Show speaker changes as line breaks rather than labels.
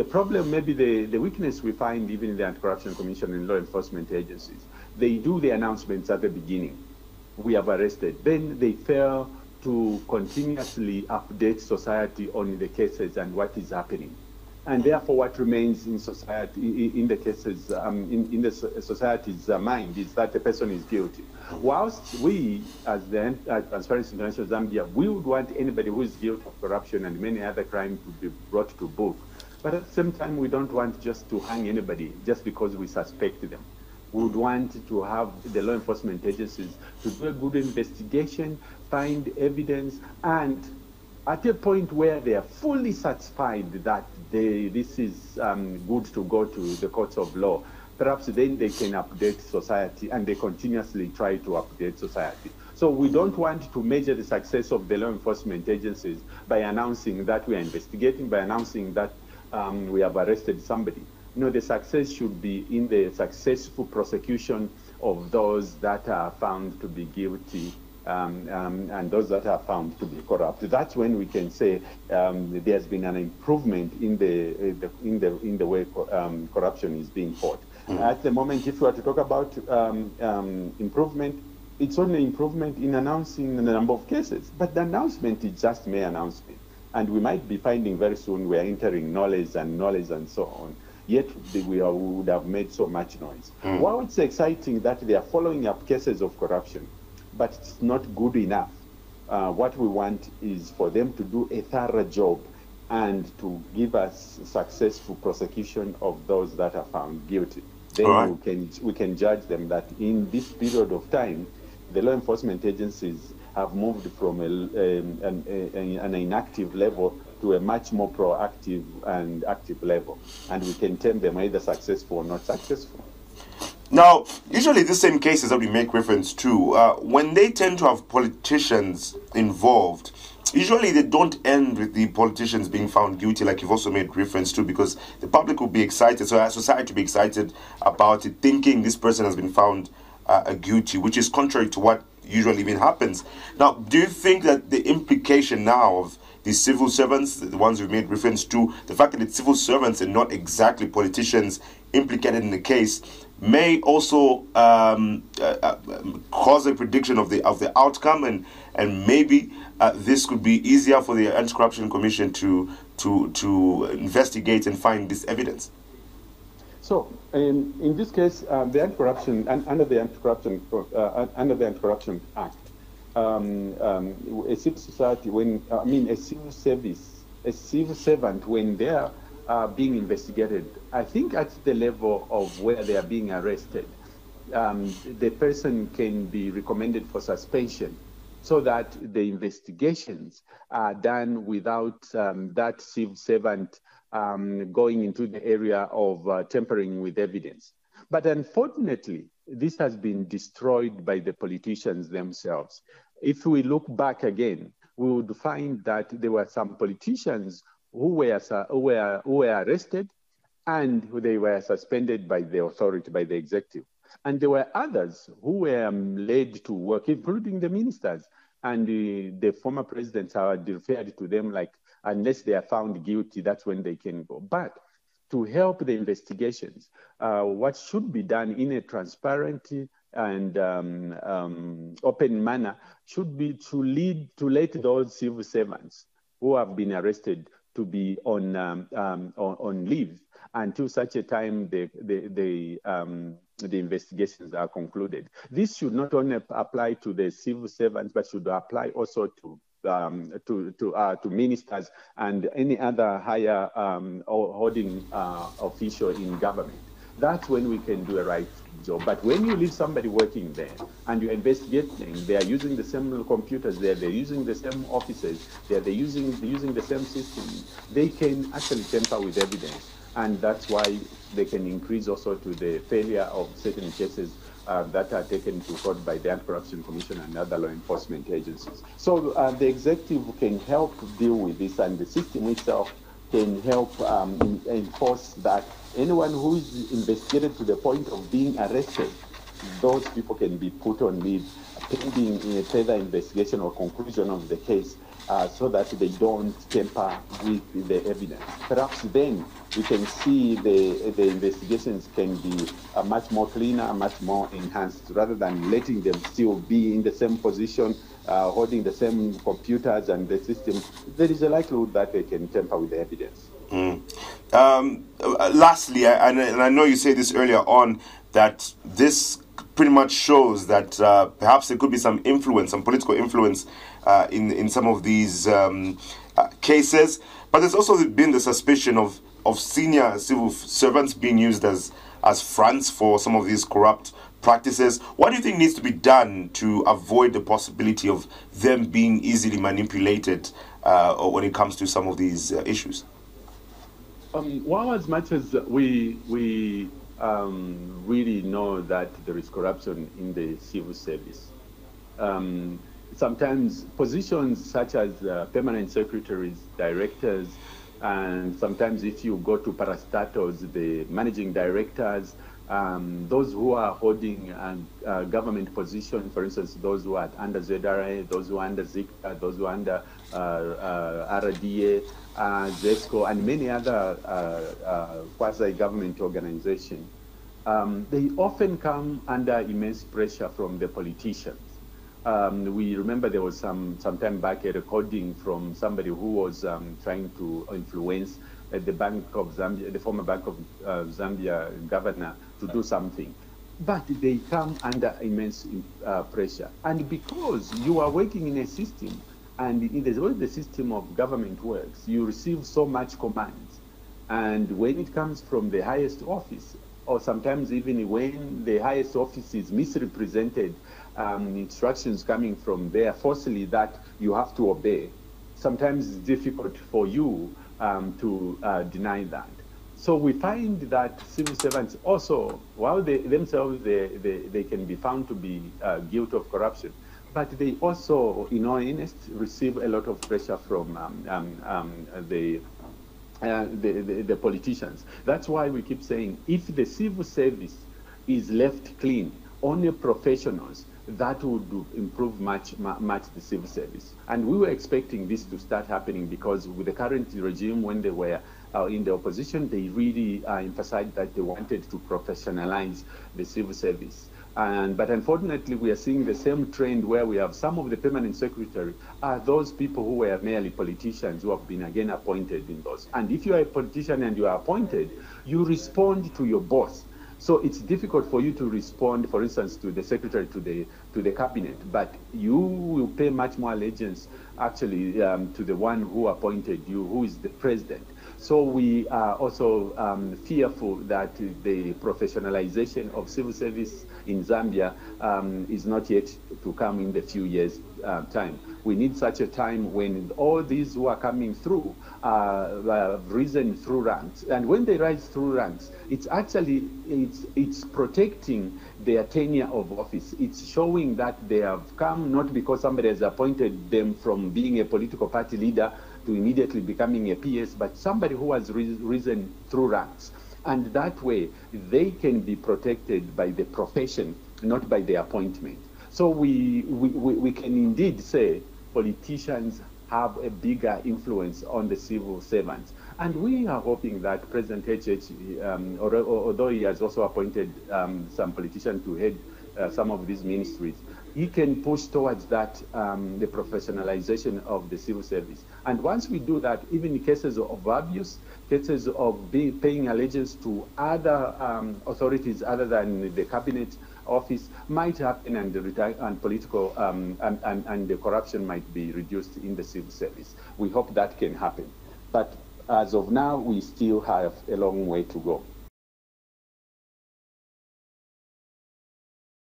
the problem, maybe the, the weakness we find even in the Anti-Corruption Commission and law enforcement agencies, they do the announcements at the beginning. We have arrested. Then they fail to continuously update society on the cases and what is happening. And therefore, what remains in society, in the cases, um, in, in the society's uh, mind is that the person is guilty. Whilst we, as the uh, Transparency International Zambia, we would want anybody who is guilty of corruption and many other crimes to be brought to book. But at the same time, we don't want just to hang anybody just because we suspect them. We would want to have the law enforcement agencies to do a good investigation, find evidence, and at a point where they are fully satisfied that they, this is um, good to go to the courts of law, perhaps then they can update society and they continuously try to update society. So we don't want to measure the success of the law enforcement agencies by announcing that we are investigating, by announcing that um, we have arrested somebody. No, the success should be in the successful prosecution of those that are found to be guilty um, um, and those that are found to be corrupt. That's when we can say um, there's been an improvement in the, the in the in the way co um, corruption is being fought. Mm -hmm. At the moment, if we are to talk about um, um, improvement, it's only improvement in announcing the number of cases, but the announcement is just mere announcement, and we might be finding very soon we are entering knowledge and knowledge and so on yet we, are, we, would have made so much noise. Mm. While it's exciting that they are following up cases of corruption, but it's not good enough. Uh, what we want is for them to do a thorough job and to give us successful prosecution of those that are found guilty. Then right. we can we can judge them that in this period of time, the law enforcement agencies have moved from a, um, an, a, an inactive level to a much more proactive and active level, and we can term them either successful or not successful.
Now, usually the same cases that we make reference to, uh, when they tend to have politicians involved, usually they don't end with the politicians being found guilty, like you've also made reference to, because the public will be excited, so our society will be excited about it, thinking this person has been found uh, guilty, which is contrary to what usually even happens. Now, do you think that the implication now of the civil servants, the ones we've made reference to, the fact that it's civil servants and not exactly politicians implicated in the case, may also um, uh, uh, cause a prediction of the of the outcome, and and maybe uh, this could be easier for the Anti-Corruption Commission to to to investigate and find this evidence.
So, in, in this case, um, the anti-corruption under the anti-corruption uh, under the anti-corruption act, um, um, a civil society when I mean a civil service, a civil servant when they are uh, being investigated. I think at the level of where they are being arrested, um, the person can be recommended for suspension so that the investigations are done without um, that civil servant um, going into the area of uh, tampering with evidence. But unfortunately, this has been destroyed by the politicians themselves. If we look back again, we would find that there were some politicians who were, who were, who were arrested and they were suspended by the authority, by the executive. And there were others who were um, led to work, including the ministers. And the, the former presidents are referred to them like, unless they are found guilty, that's when they can go. But to help the investigations, uh, what should be done in a transparent and um, um, open manner should be to lead to let those civil servants who have been arrested to be on, um, um, on, on, leave until such a time the, the, the, um, the investigations are concluded. This should not only apply to the civil servants, but should apply also to um, to to, uh, to ministers and any other higher um, holding uh, official in government. That's when we can do a right job. But when you leave somebody working there and you investigate them, they are using the same computers there, they're using the same offices, they're, using, they're using the same systems, they can actually tamper with evidence. And that's why they can increase also to the failure of certain cases uh, that are taken to court by the Anti-Corruption Commission and other law enforcement agencies. So uh, the executive can help deal with this and the system itself can help um, enforce that anyone who is investigated to the point of being arrested, those people can be put on leave pending a further investigation or conclusion of the case. Uh, so that they don't tamper with the evidence. Perhaps then we can see the, the investigations can be uh, much more cleaner, much more enhanced, rather than letting them still be in the same position, uh, holding the same computers and the system. There is a likelihood that they can tamper with the evidence.
Mm. Um, uh, lastly, I, and I know you said this earlier on, that this pretty much shows that uh, perhaps there could be some influence, some political influence uh, in in some of these um, uh, cases. But there's also been the suspicion of of senior civil servants being used as as fronts for some of these corrupt practices. What do you think needs to be done to avoid the possibility of them being easily manipulated uh, when it comes to some of these uh, issues?
Um, well, as much as we we um, really know that there is corruption in the civil service, um, sometimes positions such as uh, permanent secretaries, directors, and sometimes if you go to parastatals, the managing directors, um, those who are holding uh, uh, government position, for instance, those who are under ZRA, those who are under ZICTA, those who are under uh, uh RDA, uh, ZESCO, and many other uh, quasi-government organizations, um, they often come under immense pressure from the politicians. Um, we remember there was some some time back a recording from somebody who was um, trying to influence uh, the Bank of Zambia, the former Bank of uh, Zambia governor, to do something. But they come under immense uh, pressure, and because you are working in a system, and in the way the system of government works, you receive so much commands, and when it comes from the highest office, or sometimes even when the highest office is misrepresented um, instructions coming from there forcefully that you have to obey. Sometimes it's difficult for you um, to uh, deny that. So we find that civil servants also, while they themselves they, they, they can be found to be uh, guilty of corruption, but they also, in all earnest, receive a lot of pressure from um, um, um the, uh, the, the, the politicians. That's why we keep saying if the civil service is left clean, only professionals that would improve much, much the civil service. And we were expecting this to start happening because with the current regime, when they were uh, in the opposition, they really uh, emphasized that they wanted to professionalize the civil service. And, but unfortunately, we are seeing the same trend where we have some of the permanent secretary are those people who were merely politicians who have been again appointed in those. And if you are a politician and you are appointed, you respond to your boss. So it's difficult for you to respond, for instance, to the secretary, to the to the cabinet, but you will pay much more allegiance actually um, to the one who appointed you, who is the president. So we are also um, fearful that the professionalization of civil service in Zambia um, is not yet to come in the few years uh, time. We need such a time when all these who are coming through uh, have risen through ranks, and when they rise through ranks, it's actually it's it's protecting their tenure of office. It's showing that they have come not because somebody has appointed them from being a political party leader to immediately becoming a PS, but somebody who has risen through ranks. And that way, they can be protected by the profession, not by the appointment. So we, we, we can indeed say politicians have a bigger influence on the civil servants. And we are hoping that President HH, um, although he has also appointed um, some politicians to head uh, some of these ministries, he can push towards that, um, the professionalization of the civil service. And once we do that, even in cases of abuse, cases of being, paying allegiance to other um, authorities other than the cabinet office might happen and the and political um, and, and, and the corruption might be reduced in the civil service. We hope that can happen. But as of now, we still have a long way to go.